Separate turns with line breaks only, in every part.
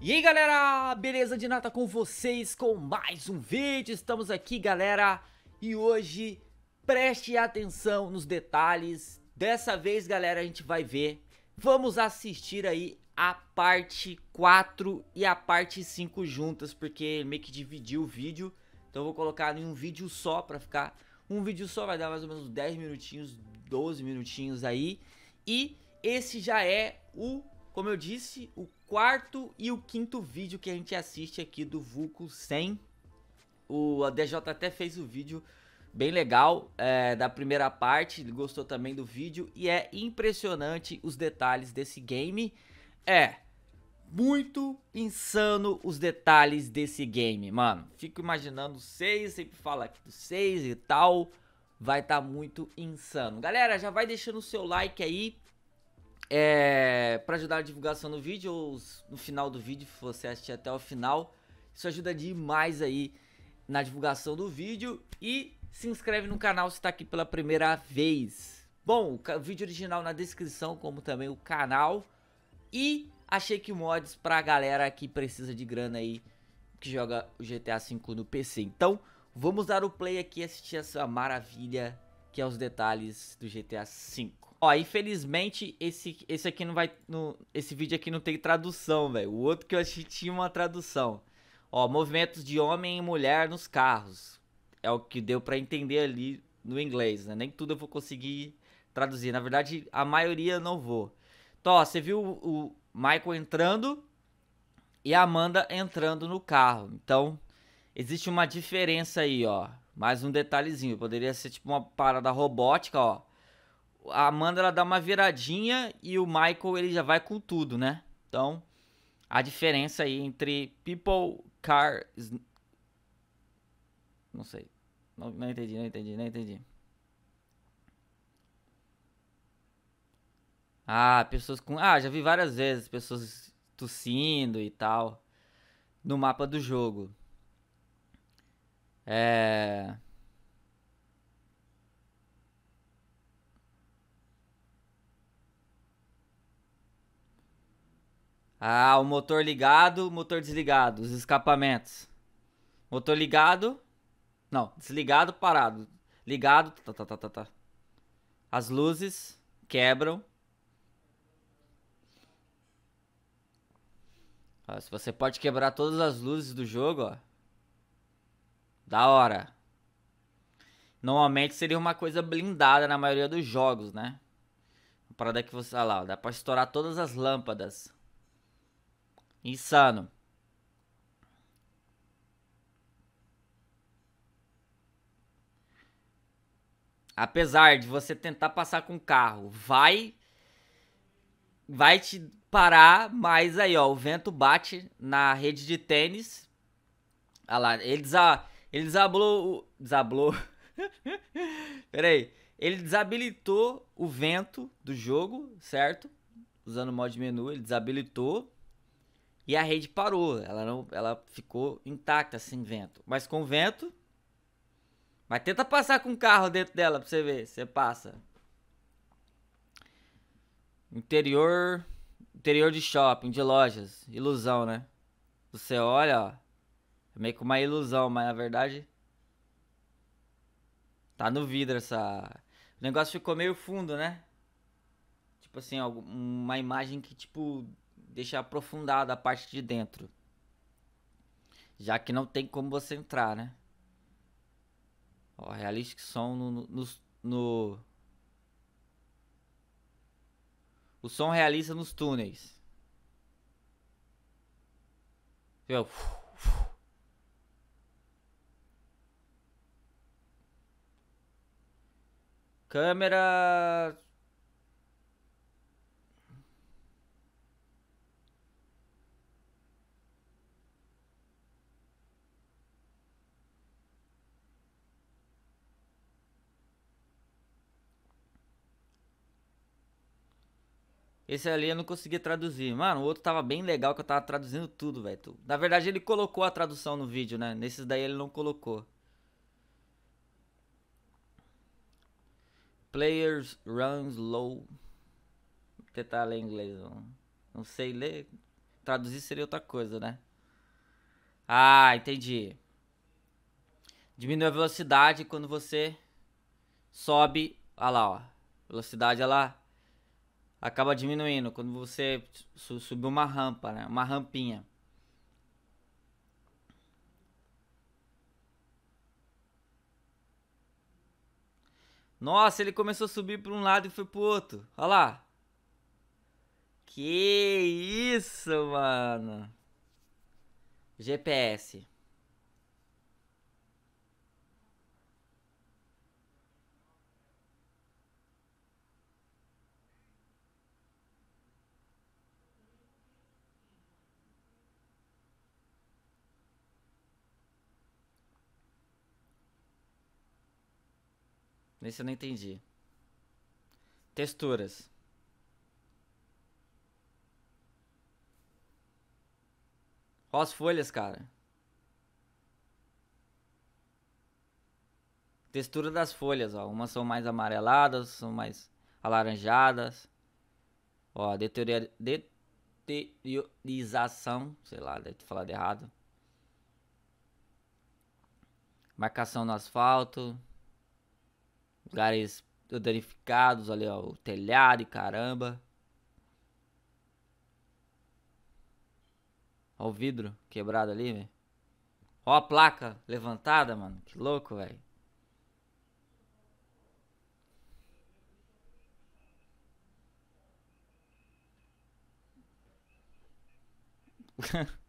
E aí galera, beleza de nata com vocês com mais um vídeo, estamos aqui galera E hoje preste atenção nos detalhes Dessa vez galera a gente vai ver, vamos assistir aí a parte 4 e a parte 5 juntas Porque meio que dividiu o vídeo Então eu vou colocar em um vídeo só pra ficar Um vídeo só vai dar mais ou menos 10 minutinhos, 12 minutinhos aí E esse já é o como eu disse, o quarto e o quinto vídeo que a gente assiste aqui do Vulco 100. O DJ até fez o vídeo bem legal é, da primeira parte, ele gostou também do vídeo e é impressionante os detalhes desse game. É muito insano os detalhes desse game, mano. Fico imaginando 6, sempre fala aqui do 6 e tal. Vai estar tá muito insano. Galera, já vai deixando o seu like aí é, para ajudar a divulgação do vídeo ou no final do vídeo, se você assistir até o final. Isso ajuda demais aí na divulgação do vídeo e se inscreve no canal se está aqui pela primeira vez. Bom, o vídeo original na descrição, como também o canal e a Shake Mods pra galera que precisa de grana aí, que joga o GTA V no PC. Então, vamos dar o play aqui e assistir essa maravilha que é os detalhes do GTA V. Ó, infelizmente, esse, esse aqui não vai. No, esse vídeo aqui não tem tradução, velho. O outro que eu achei tinha uma tradução. Ó, movimentos de homem e mulher nos carros. É o que deu para entender ali no inglês, né? Nem tudo eu vou conseguir traduzir. Na verdade, a maioria não vou. Então, ó, você viu o Michael entrando e a Amanda entrando no carro. Então, existe uma diferença aí, ó. Mais um detalhezinho. Poderia ser tipo uma parada robótica, ó a Amanda ela dá uma viradinha e o Michael ele já vai com tudo, né? Então, a diferença aí entre people, car, não sei, não, não entendi, não entendi, não entendi. Ah, pessoas com, ah, já vi várias vezes pessoas tossindo e tal no mapa do jogo. É Ah, o motor ligado, motor desligado, os escapamentos. Motor ligado. Não, desligado, parado. Ligado, tá, tá, tá, tá, tá. As luzes quebram. Ó, se você pode quebrar todas as luzes do jogo, ó. Da hora. Normalmente seria uma coisa blindada na maioria dos jogos, né? Uma parada que você. Olha lá, dá pra estourar todas as lâmpadas. Insano. Apesar de você tentar passar com o carro, vai vai te parar, mas aí, ó, o vento bate na rede de tênis. Olha lá, ele, desa, ele desablou, desablou. Pera aí, ele desabilitou o vento do jogo, certo? Usando o modo menu, ele desabilitou e a rede parou, ela não, ela ficou intacta sem vento. Mas com vento, mas tenta passar com o carro dentro dela pra você ver, você passa. Interior, interior de shopping, de lojas, ilusão, né? Você olha, ó, é meio que uma ilusão, mas na verdade tá no vidro essa. O negócio ficou meio fundo, né? Tipo assim, uma imagem que tipo deixa aprofundada a parte de dentro. Já que não tem como você entrar, né? Ó, Realistic som no, no, no, O som realiza nos túneis. Viu? Câmera Esse ali eu não consegui traduzir. Mano, o outro tava bem legal que eu tava traduzindo tudo, velho. Na verdade, ele colocou a tradução no vídeo, né? Nesses daí ele não colocou. Players runs low. Vou tentar ler em inglês. Não, não sei ler. traduzir seria outra coisa, né? Ah, entendi. Diminui a velocidade quando você sobe. Olha lá, ó. Velocidade ela acaba diminuindo quando você su subir uma rampa, né? Uma rampinha. Nossa, ele começou a subir para um lado e foi pro outro. Olha lá. Que isso, mano. GPS. Nesse eu não entendi. Texturas. Ó as folhas, cara. Textura das folhas, ó. Umas são mais amareladas, são mais alaranjadas. Ó, deteriorização, sei lá, deve ter falado errado. Marcação no asfalto. Lugares danificados, ali ó, o telhado e caramba. Ó o vidro quebrado ali, velho. Ó a placa levantada, mano. Que louco, velho.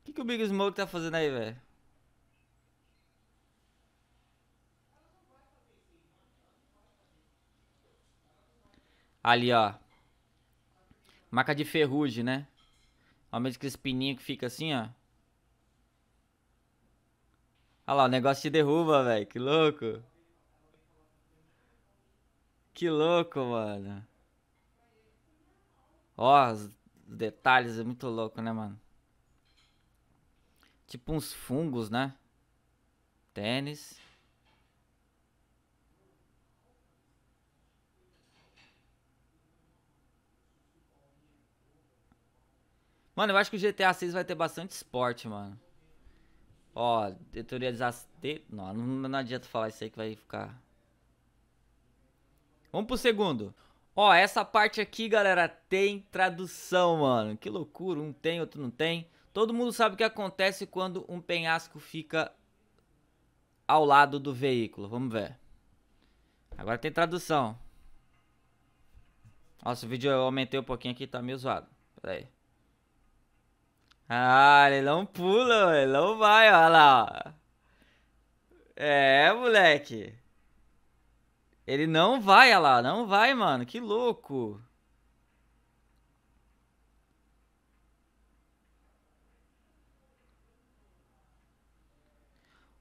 O que, que o Big Smoke tá fazendo aí, velho? Ali, ó. Marca de ferrugem, né? Aumenta aquele pininho que fica assim, ó. Olha lá, o negócio te derruba, velho. Que louco. Que louco, mano. Ó, os detalhes é muito louco, né, mano? Tipo uns fungos, né? Tênis. Mano, eu acho que o GTA 6 vai ter bastante esporte, mano. Ó, deteriorização. De... Não, não, não adianta falar isso aí que vai ficar. Vamos pro segundo. Ó, essa parte aqui, galera, tem tradução, mano. Que loucura, um tem, outro não tem. Todo mundo sabe o que acontece quando um penhasco fica ao lado do veículo. Vamos ver. Agora tem tradução. Nossa, o vídeo eu aumentei um pouquinho aqui, tá meio zoado. Pera aí. Ah, ele não pula, ele não vai, olha lá. É, moleque. Ele não vai, olha lá, não vai, mano. Que louco.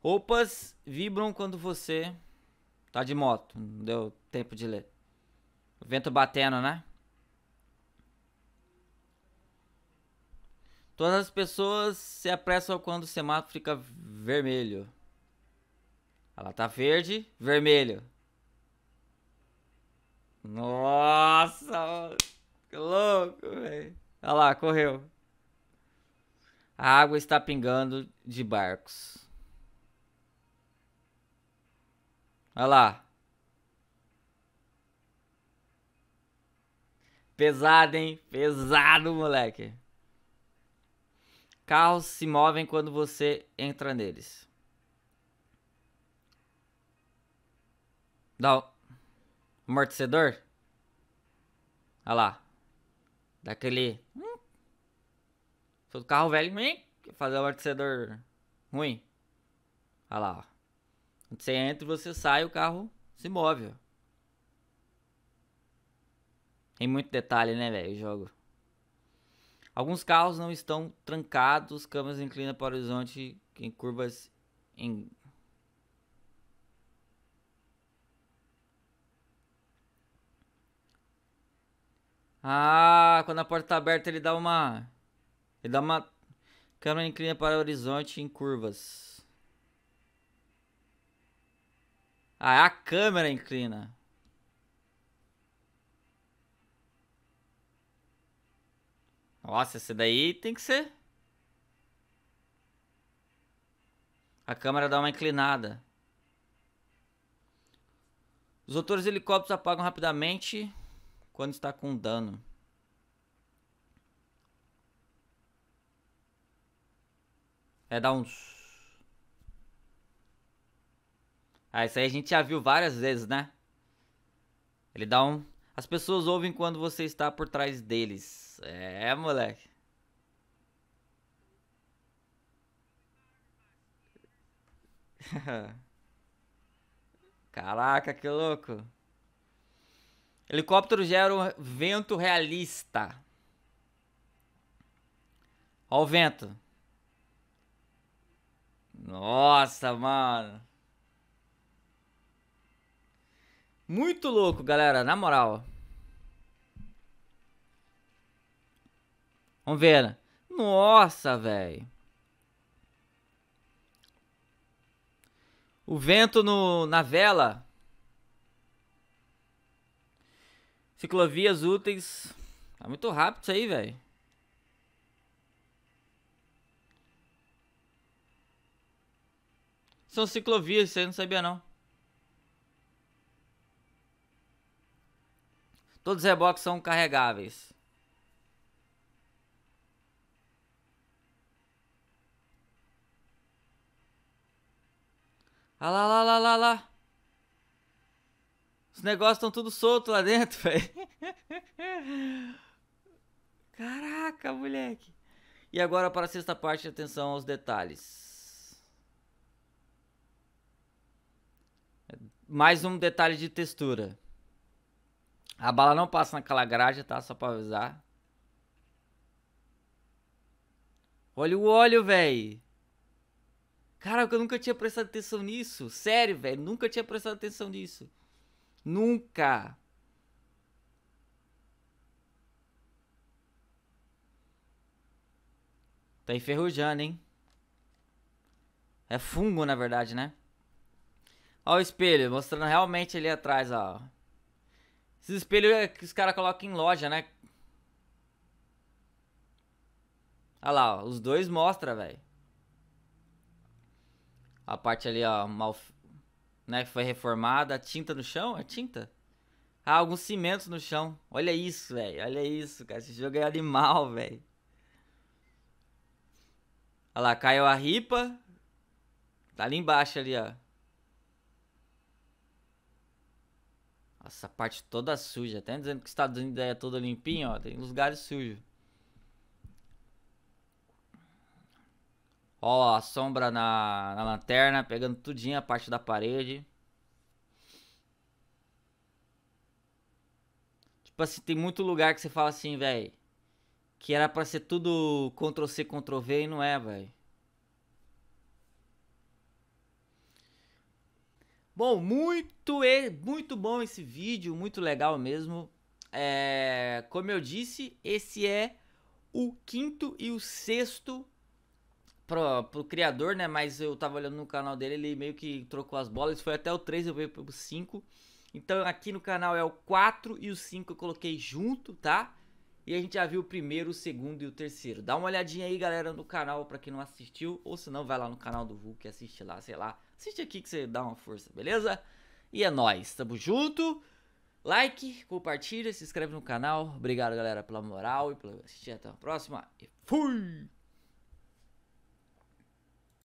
Roupas vibram quando você tá de moto. Não deu tempo de ler. O vento batendo, né? Todas as pessoas se apressam quando o semáforo fica vermelho. Ela tá verde, vermelho. Nossa, que louco, velho. Olha lá, correu. A água está pingando de barcos. Olha lá. Pesado, hein? Pesado, moleque. Carros se movem quando você entra neles. Dá o amortecedor. Olha lá. Daquele. Hum. Todo carro velho. Hum, fazer o amortecedor ruim. Olha lá. Quando você entra e você sai, o carro se move. Tem muito detalhe, né, velho? O jogo. Alguns carros não estão trancados, câmeras inclinam para o horizonte em curvas em Ah, quando a porta está aberta ele dá uma ele dá uma câmera inclina para o horizonte em curvas. Ah, a câmera inclina. Nossa, esse daí tem que ser. A câmera dá uma inclinada. Os motores helicópteros apagam rapidamente quando está com dano. É dar uns. Ah, isso aí a gente já viu várias vezes, né? Ele dá um. As pessoas ouvem quando você está por trás deles. É, moleque. Caraca, que louco. Helicóptero gera um vento realista. Ó o vento. Nossa, mano. Muito louco, galera, na moral. Vamos ver. Né? Nossa, velho. O vento no, na vela. Ciclovias úteis. Tá muito rápido isso aí, velho. São ciclovias, você não sabia não. Todos os reboques são carregáveis. Ah lá, lá, lá, lá, lá. Os negócios estão tudo solto lá dentro, velho. Caraca, moleque. E agora para a sexta parte, atenção aos detalhes. Mais um detalhe de textura. A bala não passa naquela grade, tá? Só pra avisar. Olha o óleo, velho. Caraca, eu nunca tinha prestado atenção nisso. Sério, velho. Nunca tinha prestado atenção nisso. Nunca. Tá enferrujando, hein? É fungo, na verdade, né? Ó o espelho, mostrando realmente ali atrás, ó. Esses espelhos é que os caras colocam em loja, né? Olha lá, ó, os dois mostra, velho. A parte ali, ó, mal, né, foi reformada, a tinta no chão, é tinta? Ah, alguns cimentos no chão. Olha isso, velho. Olha isso, cara. Esse jogo é animal, velho. Olha lá, caiu a ripa. Tá ali embaixo ali, ó. Essa parte toda suja. Até dizendo que os Estados Unidos é todo limpinho, ó. Tem lugares sujos. Ó, a sombra na, na lanterna, pegando tudinho a parte da parede. Tipo assim, tem muito lugar que você fala assim, velho. Que era pra ser tudo Ctrl C, Ctrl V e não é, velho. Bom, muito, muito bom esse vídeo, muito legal mesmo. É, como eu disse, esse é o quinto e o sexto pro, pro criador, né? Mas eu tava olhando no canal dele, ele meio que trocou as bolas. Foi até o 3, eu veio pro 5. Então aqui no canal é o 4 e o 5 eu coloquei junto, tá? E a gente já viu o primeiro, o segundo e o terceiro. Dá uma olhadinha aí, galera, no canal pra quem não assistiu. Ou se não, vai lá no canal do Vulk e assiste lá, sei lá. Assiste aqui que você dá uma força, beleza? E é nóis, tamo junto. Like, compartilha, se inscreve no canal. Obrigado, galera, pela moral e por assistir. Até a próxima. E fui!